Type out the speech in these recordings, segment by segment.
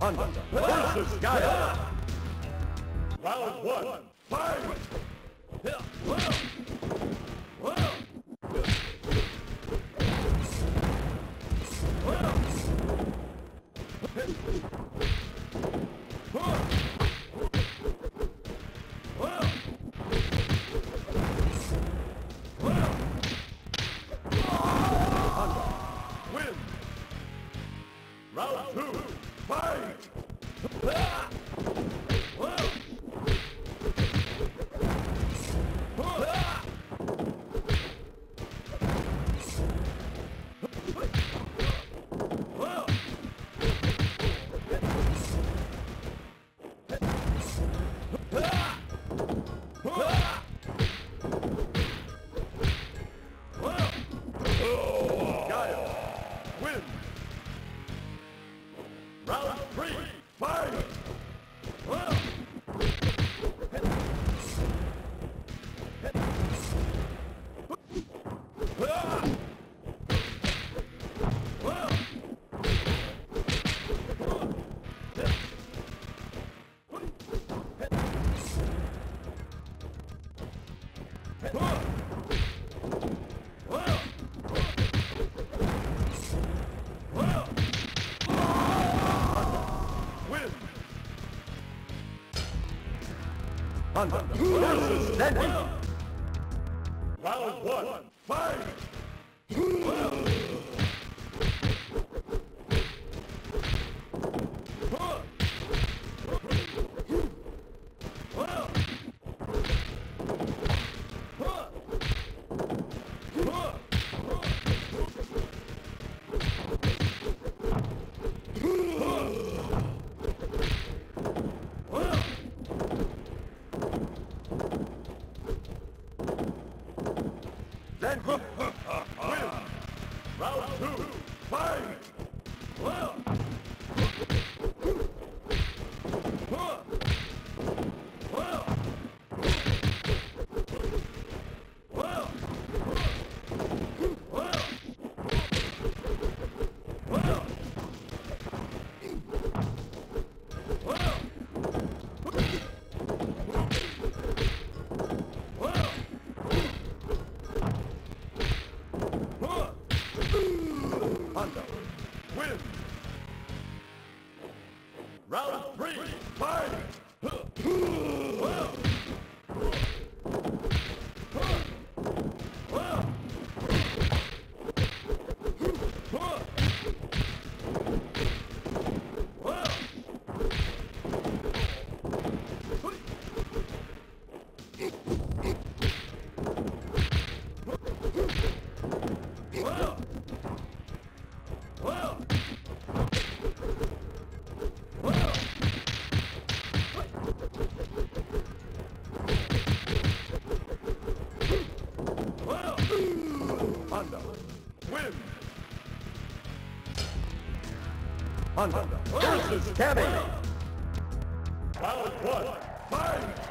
Honda versus Gaia. Round one, fight! Honda versus Denny. Round one, fight! Honda win. Honda versus Cammy. Round one, fight!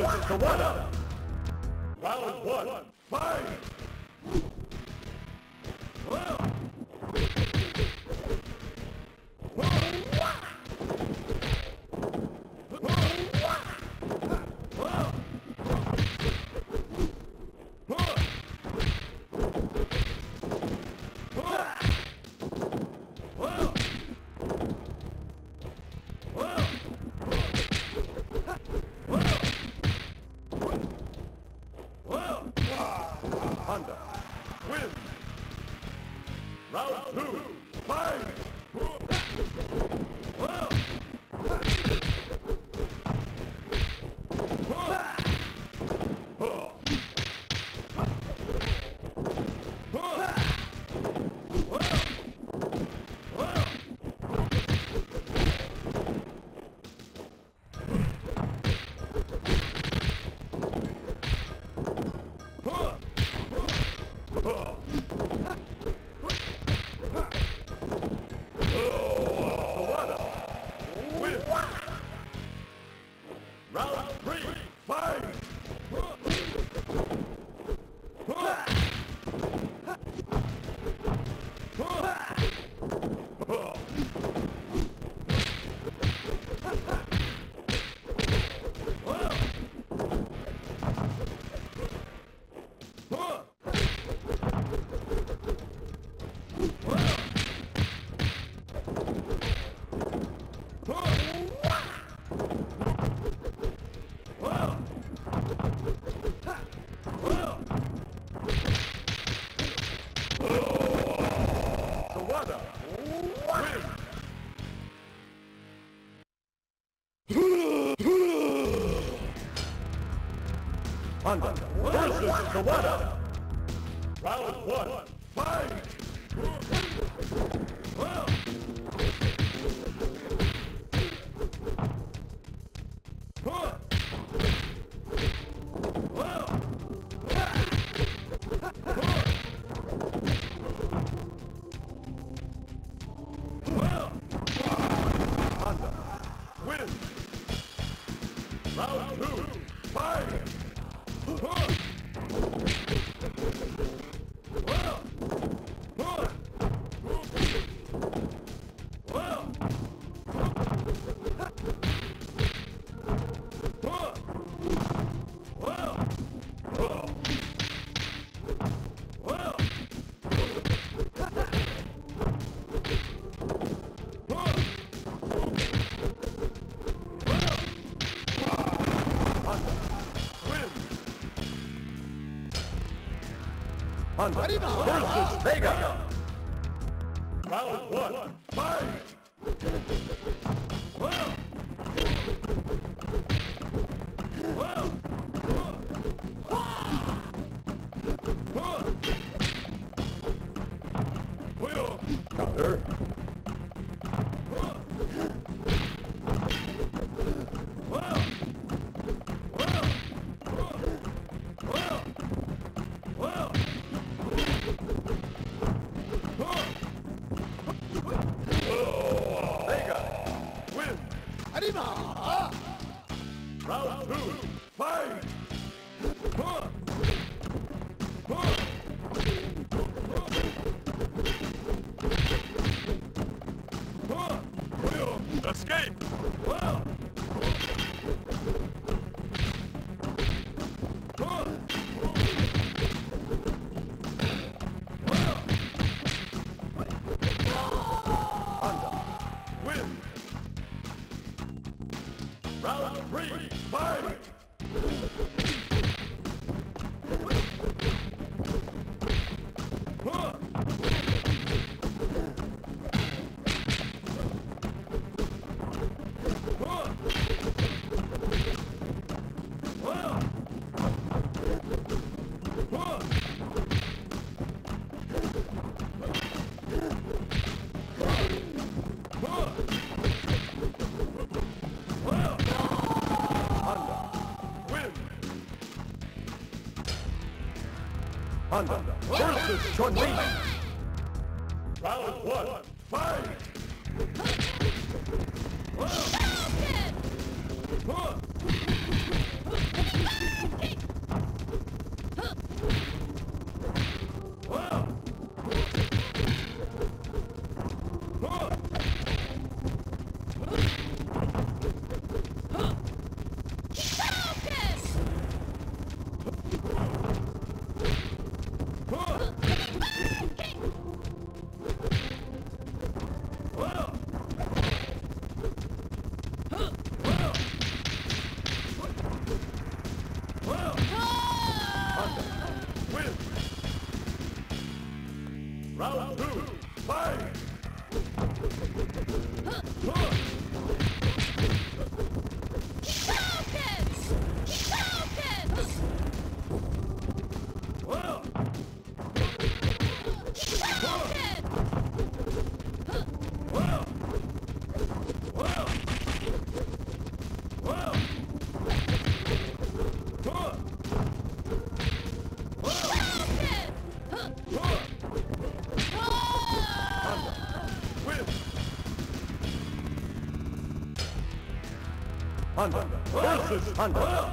Sawada. Honda versus Sawada! Round one. Fight! Honda versus Vega! Round one. Fight! Escape! Honda versus Chun-Li. Round one, fight! versus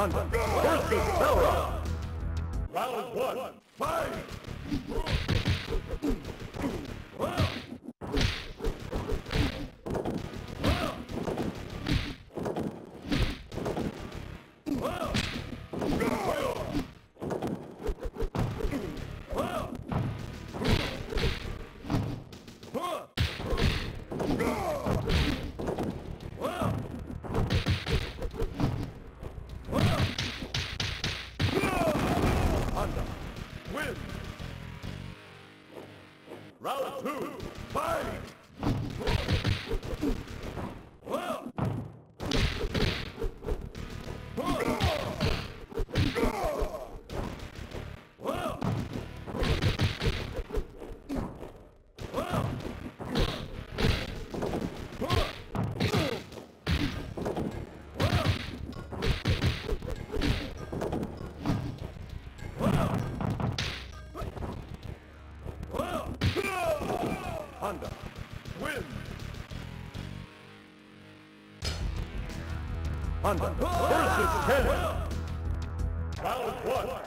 Honda versus Bella. Round one. Fight! Honda versus Ken. Round one.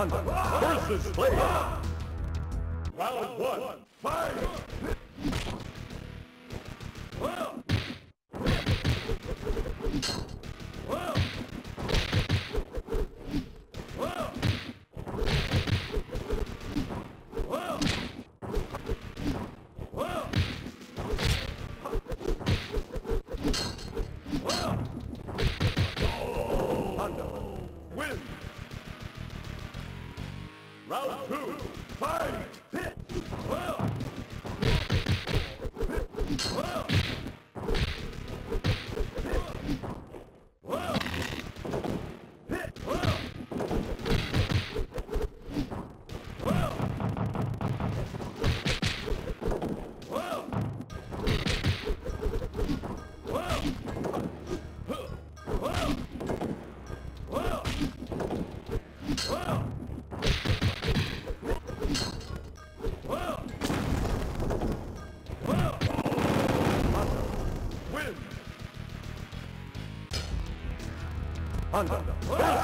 Honda versus Blade. Round one. Fight!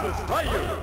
Versus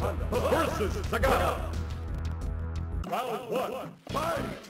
Honda versus Sagata. Round one. Fight!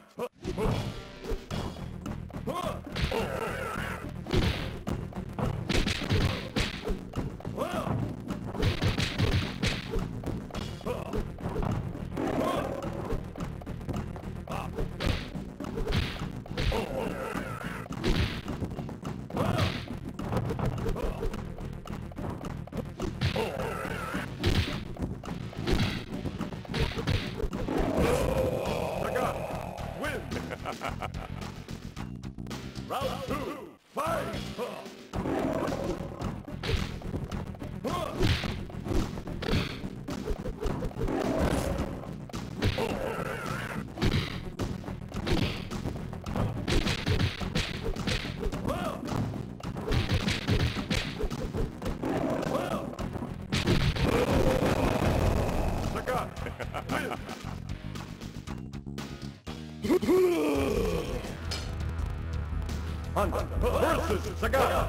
Fight! Versus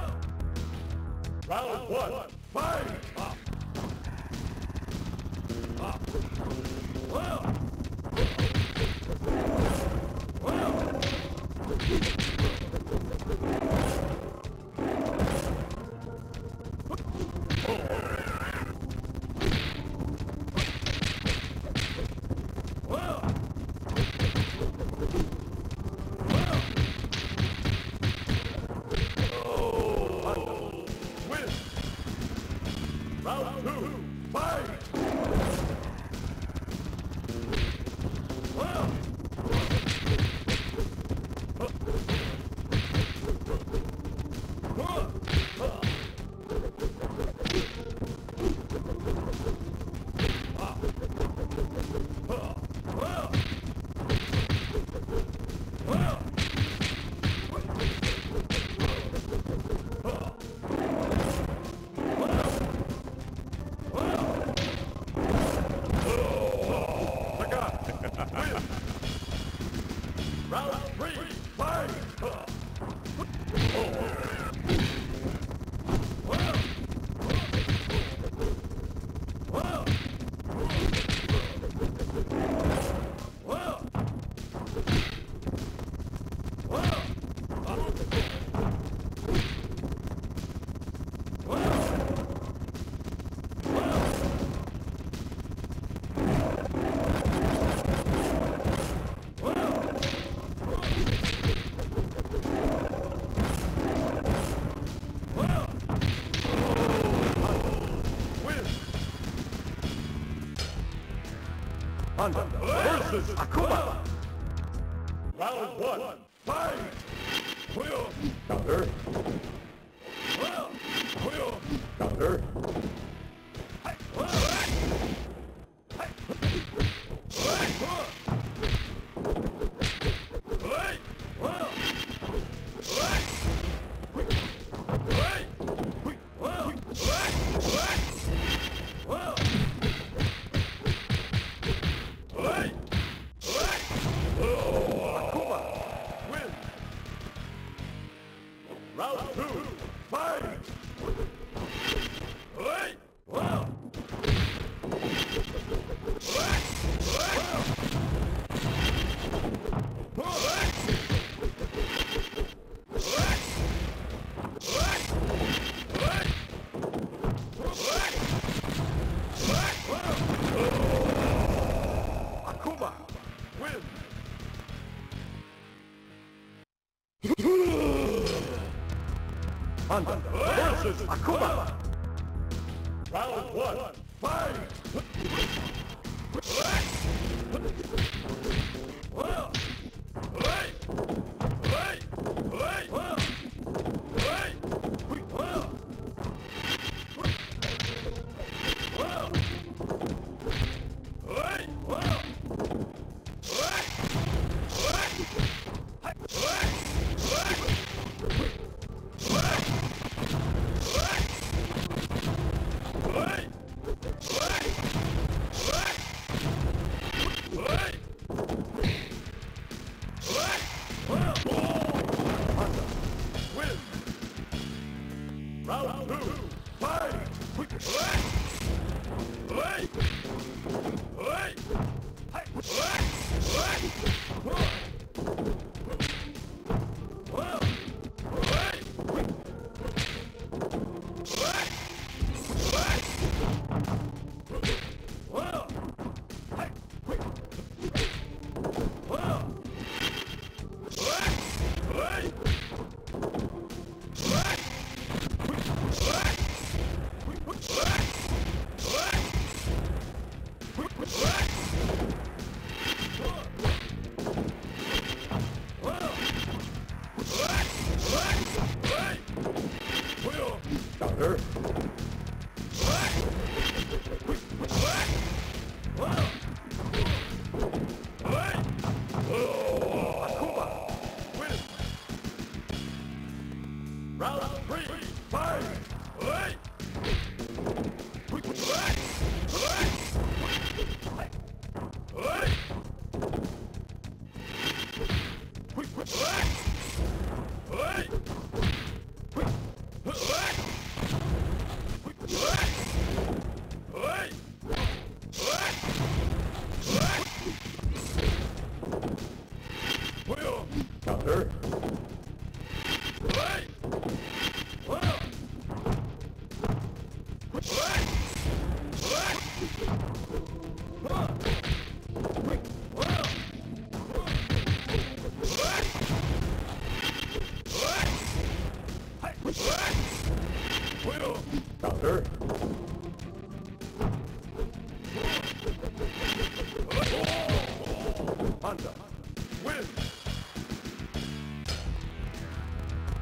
Round one, fight!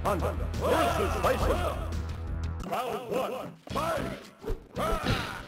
Honda versus Bison. Round one, fight!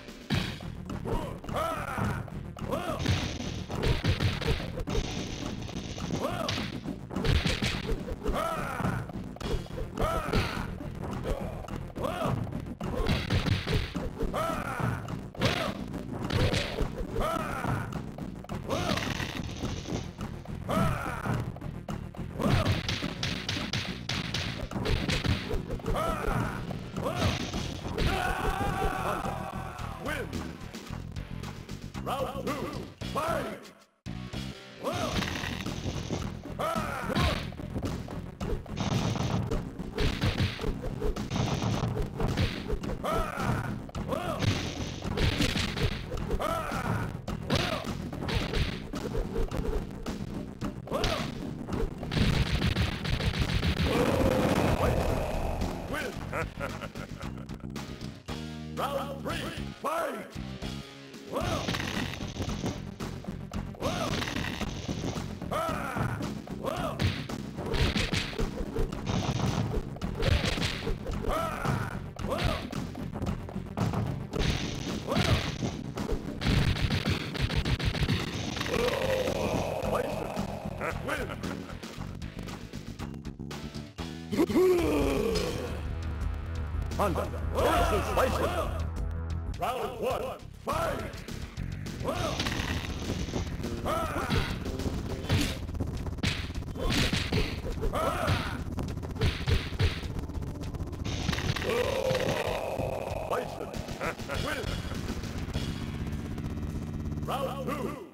Honda versus Bison. Round one, fight! Bison wins. Round two,